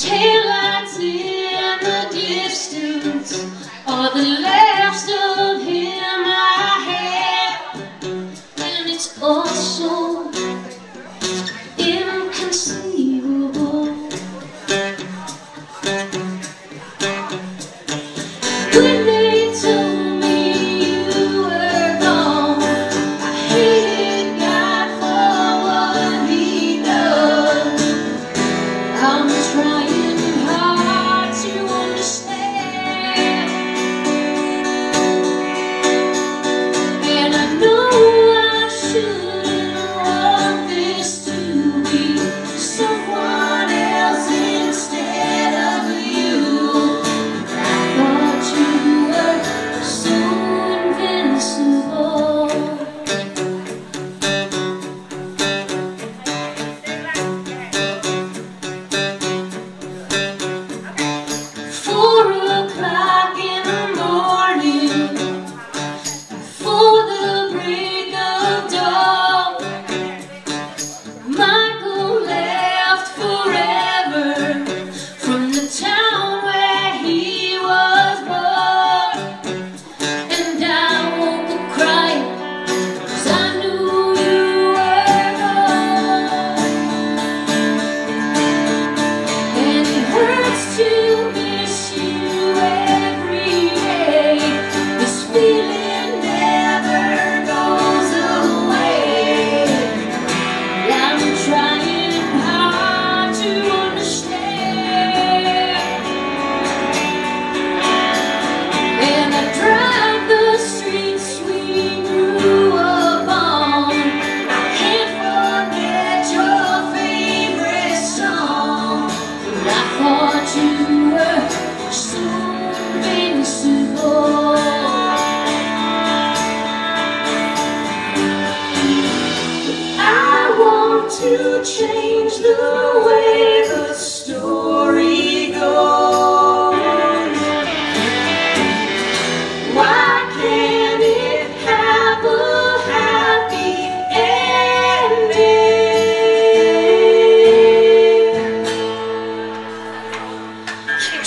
Taillights in the distance All the last of him I have And it's all so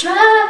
try.